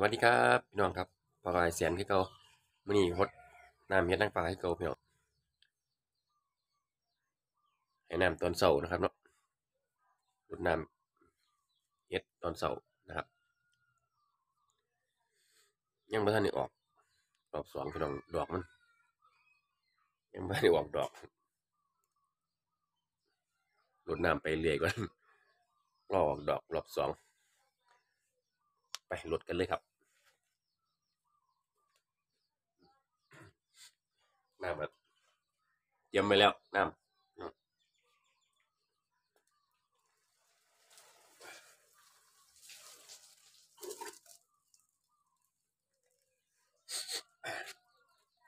สวัสดีครับพี่น้องครับปลายเสียนที่เกามือนี้ฮดน้ำเฮ็ดนางฟ้าให้เกาพี่น้องให้น้ำตอนเช้านะครับเนาะรดน้ำเฮ็ดตอนเช้านะครับ ยังบ่ทันได้ออกรอบสองพี่น้องดอกมัน ยังบ่ทันได้ออกดอกรดน้ำไปเรื่อยก่อนรอออกดอกรอบสองไปรดกันเลยครับ น้ำแบบเตรียมไปแล้วน้ำ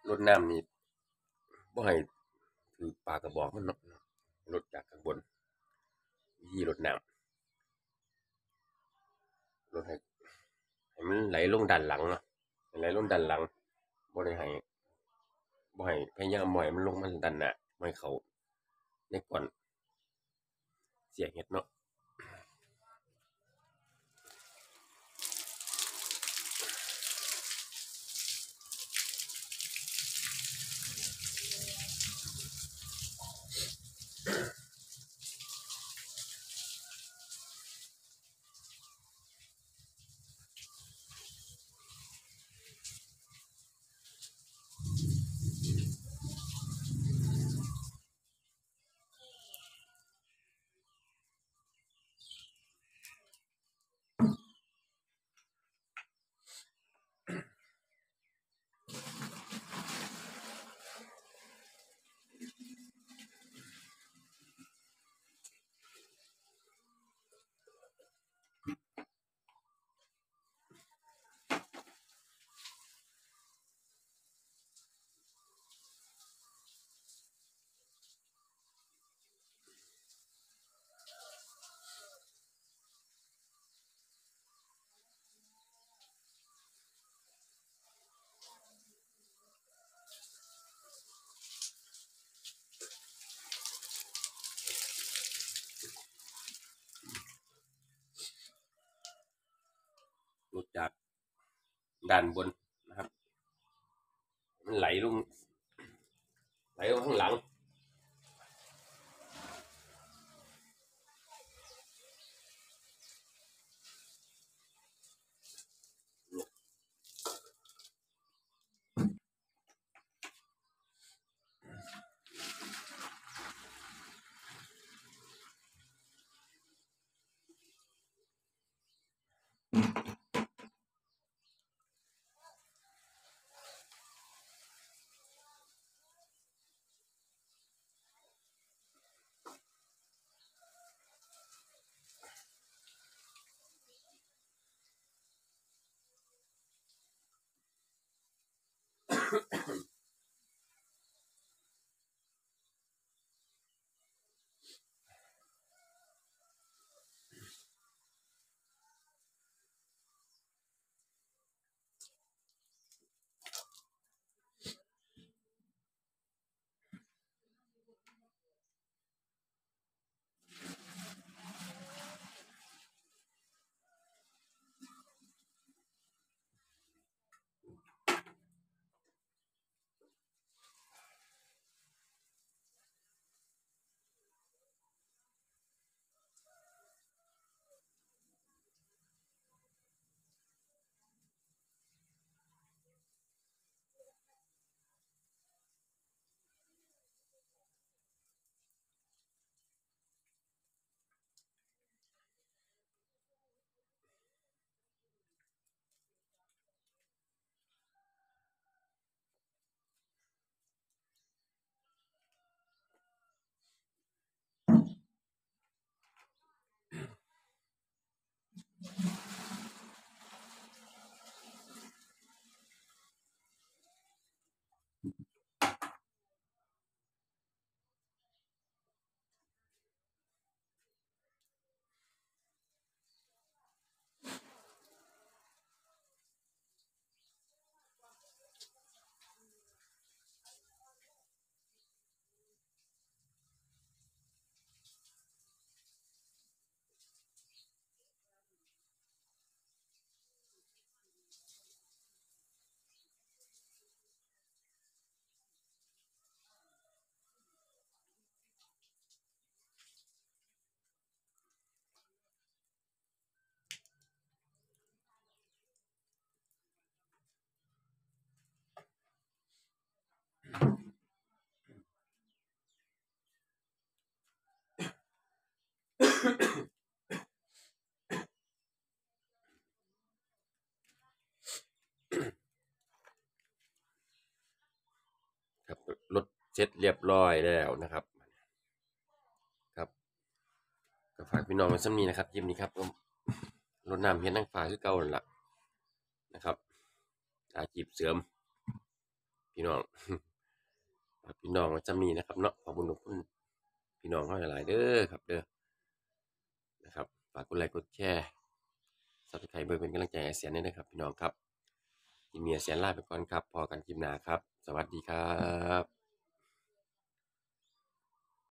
รดน้ำนี่บ่ให้ถือปากระบอกมันเนาะรดจากข้างบนวิธีรดน้ำรดให้ให้มันไหลลงด้านหลังเนาะไหลลงด้านหลังบ่ได้ให้ บ่อยพยายามบ่อยมันลงมาดันหนะบ่อยเขาในก่อนเสียเห็ดเนาะ รดจากด้านบนนะครับ มันไหลลง ไหลลงข้างหลัง ร็จเรียบร้อยแล้วนะครับ ครับก็ฝากพี่น้องไว้ซ้ำนี้นะครับคลิปนี้ครับรดน้ำเห็ดนางฟ้าคือเก่านั่นล่ะนะครับ อาจีบเสริม พี่น้องฝากพี่น้องไว้ซ้ำนี้นะครับเนาะขอบคุณทุกคนพี่น้องเฮาหลาย ๆ เด้อครับเด้อนะครับฝากกดไลค์กดแชร์ subscriber เป็นกำลังใจเสียนด้วยนะครับ พี่น้องครับ กินเนียเสียนลาไปก่อนครับ พอกันคลิปหน้าครับ สวัสดีครับ